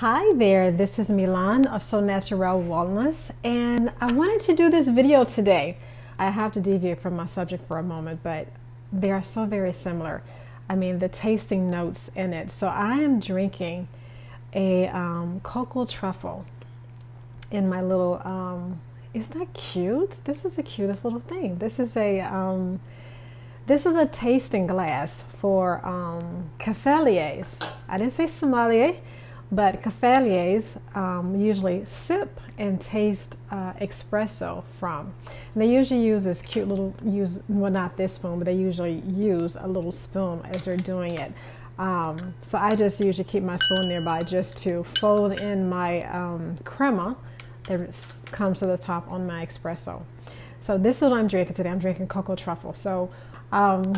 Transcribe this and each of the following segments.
Hi there, this is Milan of SoNaturelle Wellness, and I wanted to do this video today. I have to deviate from my subject for a moment, but they are so very similar. I mean, the tasting notes in it. So I am drinking a um, cocoa truffle in my little. Um, isn't that cute? This is the cutest little thing. This is a um, this is a tasting glass for um, cafeliers. I didn't say sommelier but cafeliers um, usually sip and taste uh, espresso from. And they usually use this cute little use well not this spoon, but they usually use a little spoon as they're doing it. Um, so I just usually keep my spoon nearby just to fold in my um, crema that comes to the top on my espresso. So this is what I'm drinking today. I'm drinking cocoa truffle. So um,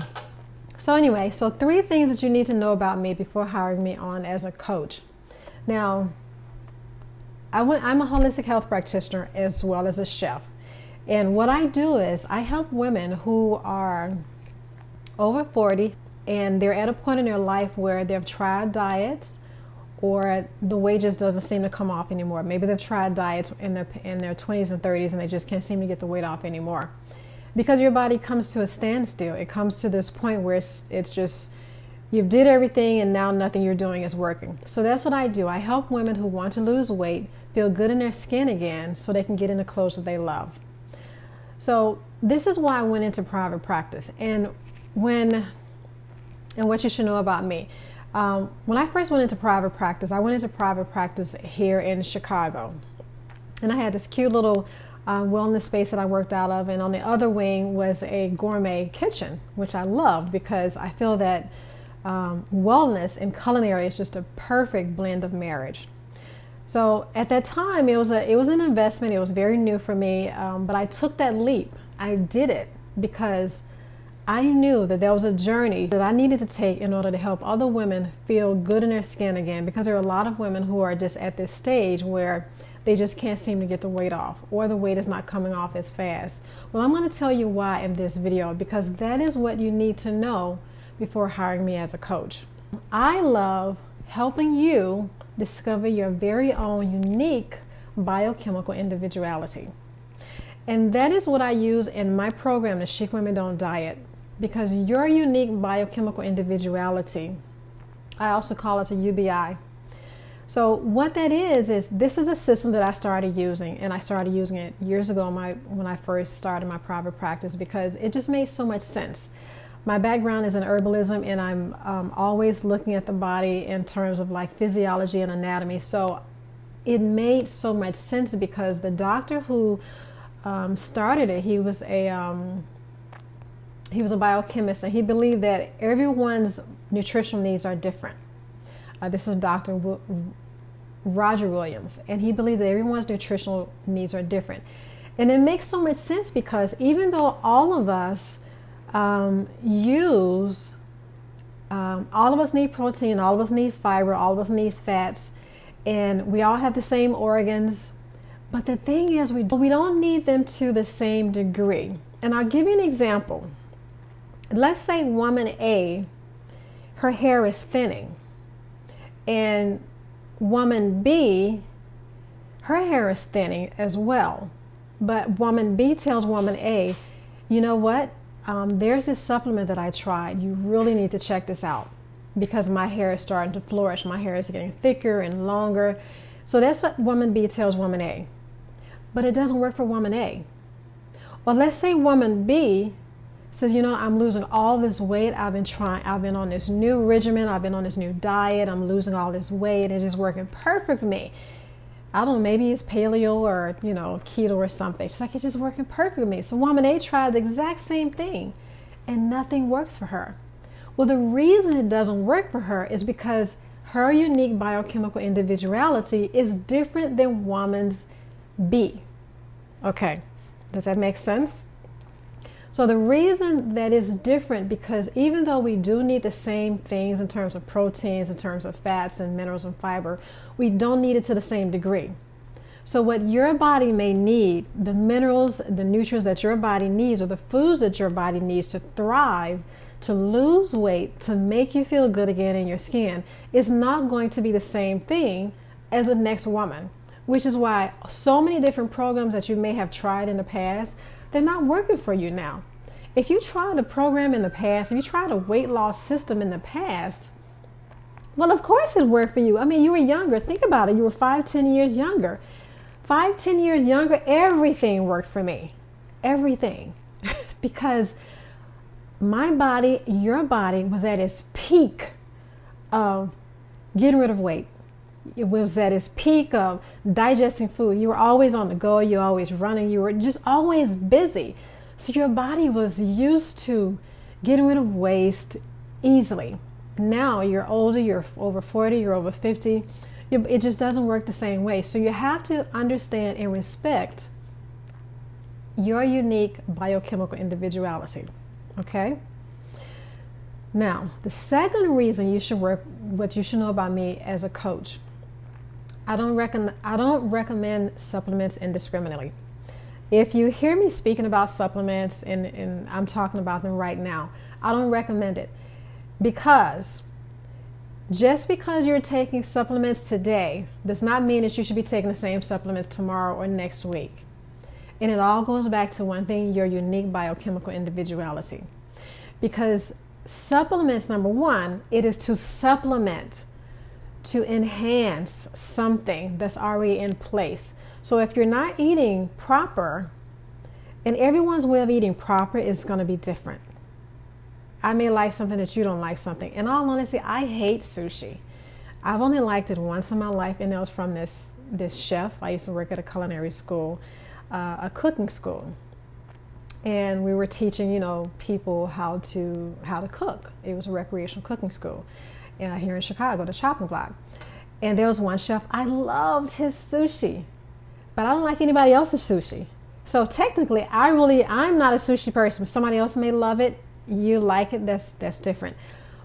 so anyway, so three things that you need to know about me before hiring me on as a coach. Now, I went, I'm a holistic health practitioner as well as a chef. And what I do is I help women who are over 40 and they're at a point in their life where they've tried diets or the weight just doesn't seem to come off anymore. Maybe they've tried diets in their, in their 20s and 30s and they just can't seem to get the weight off anymore. Because your body comes to a standstill. It comes to this point where it's, it's just You've did everything and now nothing you're doing is working. So that's what I do. I help women who want to lose weight feel good in their skin again so they can get into clothes that they love. So this is why I went into private practice. And when and what you should know about me. Um, when I first went into private practice, I went into private practice here in Chicago. And I had this cute little uh, wellness space that I worked out of. And on the other wing was a gourmet kitchen, which I loved because I feel that um, wellness and culinary is just a perfect blend of marriage. So at that time, it was a it was an investment. It was very new for me, um, but I took that leap. I did it because I knew that there was a journey that I needed to take in order to help other women feel good in their skin again. Because there are a lot of women who are just at this stage where they just can't seem to get the weight off, or the weight is not coming off as fast. Well, I'm going to tell you why in this video because that is what you need to know before hiring me as a coach. I love helping you discover your very own unique biochemical individuality. And that is what I use in my program, the Chic Women Don't Diet, because your unique biochemical individuality, I also call it a UBI. So what that is is this is a system that I started using, and I started using it years ago my, when I first started my private practice because it just made so much sense my background is in herbalism and I'm um, always looking at the body in terms of like physiology and anatomy. So it made so much sense because the doctor who um, started it, he was a um, he was a biochemist and he believed that everyone's nutritional needs are different. Uh, this is Dr. W- Roger Williams, and he believed that everyone's nutritional needs are different. And it makes so much sense because even though all of us um, use um, all of us need protein, all of us need fiber, all of us need fats, and we all have the same organs. But the thing is, we, we don't need them to the same degree. And I'll give you an example. Let's say woman A, her hair is thinning, and woman B, her hair is thinning as well. But woman B tells woman A, you know what? Um, there's this supplement that I tried. You really need to check this out because my hair is starting to flourish. My hair is getting thicker and longer. So that's what woman B tells woman A. But it doesn't work for woman A. Well, let's say woman B says, you know, I'm losing all this weight. I've been trying, I've been on this new regimen, I've been on this new diet, I'm losing all this weight, it is working perfect for me. I don't know, maybe it's paleo or, you know, keto or something. She's like, it's just working perfect with me. So woman A tried the exact same thing and nothing works for her. Well, the reason it doesn't work for her is because her unique biochemical individuality is different than woman's B. Okay, does that make sense? So the reason that is different because even though we do need the same things in terms of proteins, in terms of fats and minerals and fiber, we don't need it to the same degree. So what your body may need, the minerals, the nutrients that your body needs or the foods that your body needs to thrive, to lose weight, to make you feel good again in your skin is not going to be the same thing as the next woman, which is why so many different programs that you may have tried in the past, they're not working for you now. If you tried a program in the past, if you tried a weight loss system in the past, well, of course it worked for you. I mean, you were younger. Think about it. You were five, ten years younger. Five, ten years younger, everything worked for me. Everything. because my body, your body was at its peak of getting rid of weight. It was at its peak of digesting food. You were always on the go, you were always running, you were just always busy. So your body was used to getting rid of waste easily. Now you're older, you're over 40, you're over 50, it just doesn't work the same way. So you have to understand and respect your unique biochemical individuality. Okay? Now, the second reason you should work, what you should know about me as a coach, I don't reckon I don't recommend supplements indiscriminately. If you hear me speaking about supplements and, and I'm talking about them right now, I don't recommend it because just because you're taking supplements today does not mean that you should be taking the same supplements tomorrow or next week. And it all goes back to one thing your unique biochemical individuality. Because supplements, number one, it is to supplement, to enhance something that's already in place. So if you're not eating proper, and everyone's way of eating proper is going to be different. I may like something that you don't like something. In all honesty, I hate sushi. I've only liked it once in my life, and that was from this this chef. I used to work at a culinary school, uh, a cooking school, and we were teaching, you know, people how to how to cook. It was a recreational cooking school uh, here in Chicago, the Chopping Block. And there was one chef I loved his sushi, but I don't like anybody else's sushi. So technically, I really I'm not a sushi person. Somebody else may love it. You like it. That's that's different.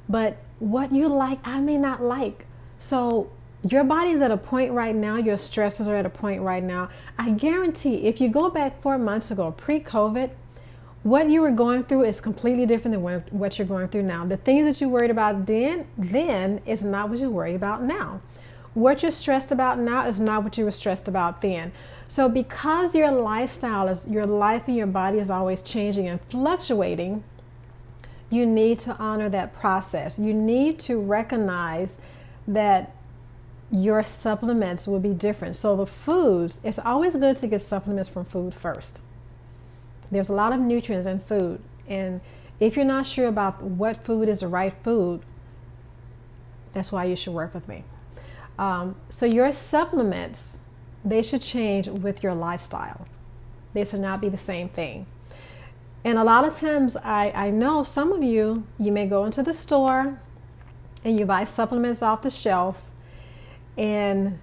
But what you like, I may not like. So your body's at a point right now, your stresses are at a point right now. I guarantee if you go back four months ago, pre COVID, what you were going through is completely different than what you're going through now. The things that you worried about then, then is not what you worry about now. What you're stressed about now is not what you were stressed about then. So because your lifestyle is your life and your body is always changing and fluctuating, you need to honor that process. You need to recognize that your supplements will be different. So the foods, it's always good to get supplements from food first. There's a lot of nutrients in food, and if you're not sure about what food is the right food, that's why you should work with me. Um, so your supplements, they should change with your lifestyle. They should not be the same thing. And a lot of times, I, I know some of you, you may go into the store and you buy supplements off the shelf and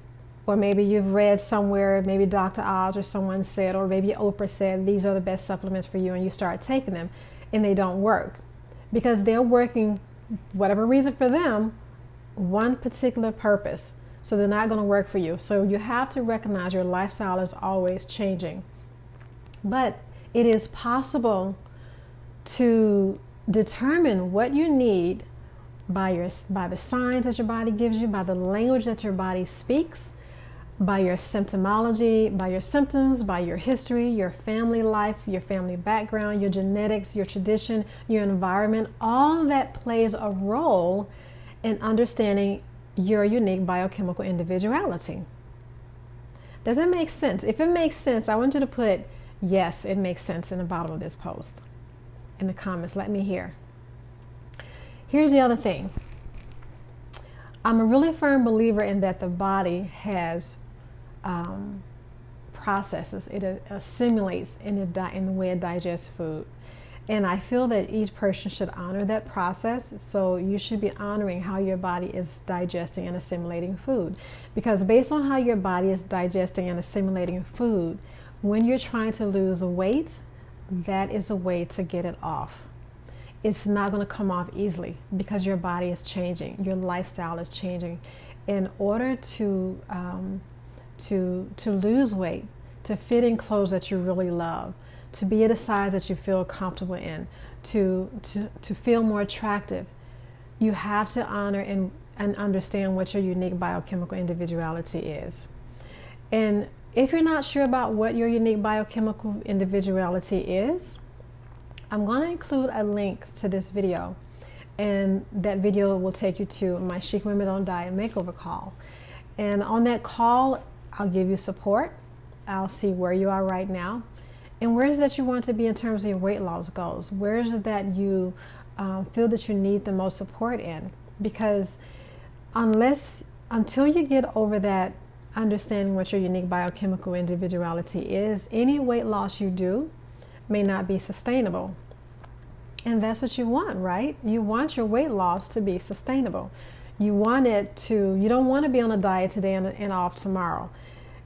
or maybe you've read somewhere, maybe Dr. Oz or someone said, or maybe Oprah said, these are the best supplements for you, and you start taking them, and they don't work because they're working, whatever reason for them, one particular purpose. So they're not going to work for you. So you have to recognize your lifestyle is always changing. But it is possible to determine what you need by your by the signs that your body gives you, by the language that your body speaks, by your symptomology, by your symptoms, by your history, your family life, your family background, your genetics, your tradition, your environment, all that plays a role in understanding your unique biochemical individuality. Does it make sense? If it makes sense, I want you to put yes, it makes sense in the bottom of this post. In the comments, let me hear. Here's the other thing. I'm a really firm believer in that the body has um, processes, it assimilates in the, di- in the way it digests food. And I feel that each person should honor that process. So you should be honoring how your body is digesting and assimilating food. Because based on how your body is digesting and assimilating food, when you're trying to lose weight, that is a way to get it off. It's not going to come off easily because your body is changing, your lifestyle is changing. In order to um, to to lose weight, to fit in clothes that you really love, to be at a size that you feel comfortable in, to to to feel more attractive. You have to honor and and understand what your unique biochemical individuality is. And if you're not sure about what your unique biochemical individuality is, I'm going to include a link to this video. And that video will take you to my Chic Women on Diet makeover call. And on that call, I'll give you support. I'll see where you are right now and where is that you want to be in terms of your weight loss goals. Where is it that you um, feel that you need the most support in? Because unless, until you get over that understanding what your unique biochemical individuality is, any weight loss you do may not be sustainable. And that's what you want, right? You want your weight loss to be sustainable. You want it to, you don't want to be on a diet today and, and off tomorrow.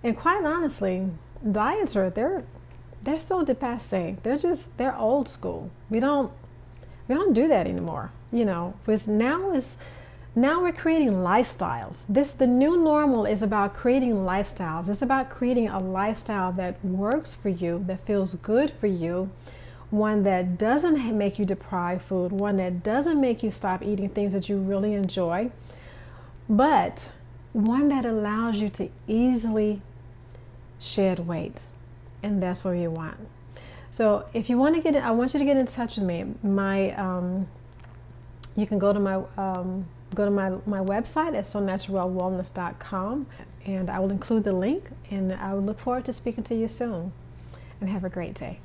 And quite honestly, diets are, they're, they're so depasse. They're just, they're old school. We don't, we don't do that anymore. You know, because now is, now we're creating lifestyles. This the new normal is about creating lifestyles. It's about creating a lifestyle that works for you, that feels good for you, one that doesn't make you deprive food, one that doesn't make you stop eating things that you really enjoy, but one that allows you to easily shed weight. And that's what you want. So if you want to get in, I want you to get in touch with me. My um, you can go to my um, go to my, my website at sonaturellewellness.com and I will include the link and I will look forward to speaking to you soon and have a great day.